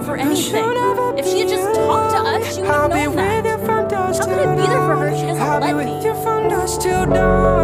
her for anything. If she had just talked to us, she would have known that. How could I be there for her? She doesn't let me.